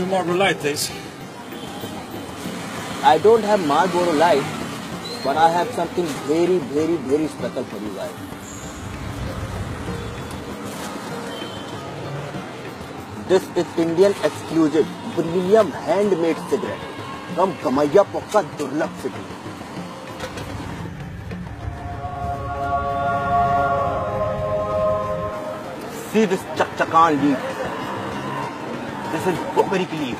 two Marlboro Light, please. I don't have Marlboro Light, but I have something very, very, very special for you guys. This is Indian exclusive premium handmade cigarette from Gamaya Pokka Durlap City. See this chakchakan leaf. This is turmeric leaf.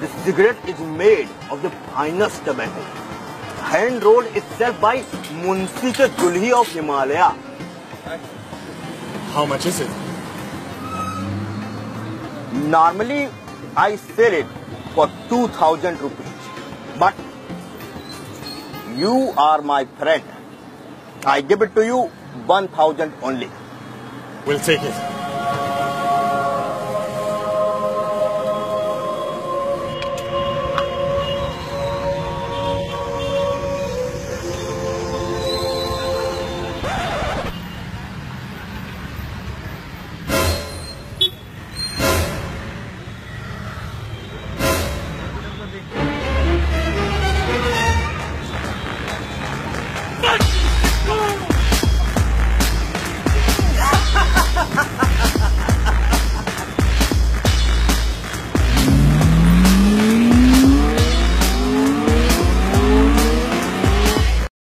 This cigarette is made of the finest tobacco. Hand rolled itself by Munsi Ke Dulhi of Himalaya. How much is it? Normally, I sell it for 2000 rupees. But you are my friend. I give it to you 1000 only. We'll take it.